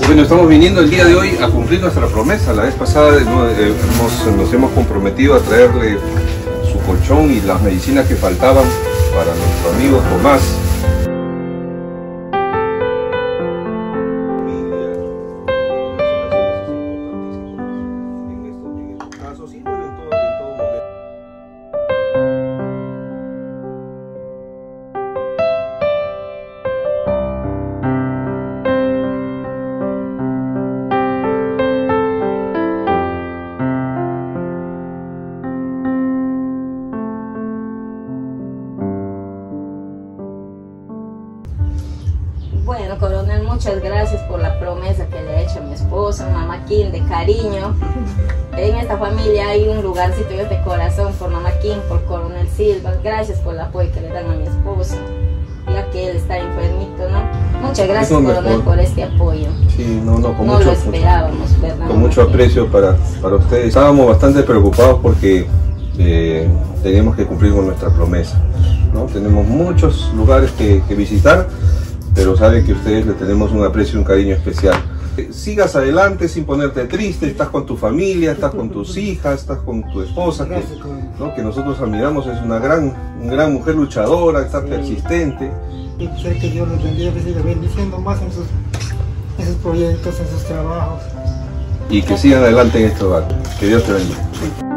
Bueno, estamos viniendo el día de hoy a cumplir nuestra promesa. La vez pasada eh, nos hemos comprometido a traerle su colchón y las medicinas que faltaban para nuestro amigo Tomás. Bueno, coronel, muchas gracias por la promesa que le ha hecho a mi esposa, mamá Kim, de cariño. En esta familia hay un lugarcito de corazón por mamá Kim, por coronel Silva. Gracias por el apoyo que le dan a mi esposo, ya que él está enfermito, ¿no? Muchas gracias, coronel, por este apoyo. Sí, no, no, con No mucho, lo esperábamos, ¿verdad? con mucho aprecio para, para ustedes. Estábamos bastante preocupados porque eh, teníamos que cumplir con nuestra promesa. ¿no? Tenemos muchos lugares que, que visitar, pero saben que ustedes le tenemos un aprecio y un cariño especial. Eh, Sigas adelante sin ponerte triste, estás con tu familia, estás con tus hijas, estás con tu esposa, que, nosotros admiramos, es una gran, una gran mujer luchadora, está persistente. Y sé que Dios los bendiga, que siga bendiciendo más en sus, en sus proyectos, en sus trabajos. y que sigan adelante en este hogar. Que Dios te bendiga.